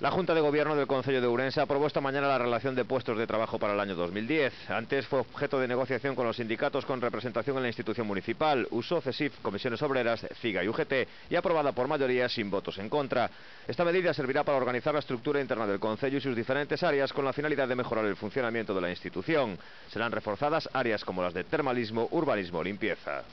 La Junta de Gobierno del Consejo de Urense aprobó esta mañana la relación de puestos de trabajo para el año 2010. Antes fue objeto de negociación con los sindicatos con representación en la institución municipal, USO, CESIF, Comisiones Obreras, CIGA y UGT, y aprobada por mayoría sin votos en contra. Esta medida servirá para organizar la estructura interna del Consejo y sus diferentes áreas con la finalidad de mejorar el funcionamiento de la institución. Serán reforzadas áreas como las de termalismo, urbanismo o limpieza.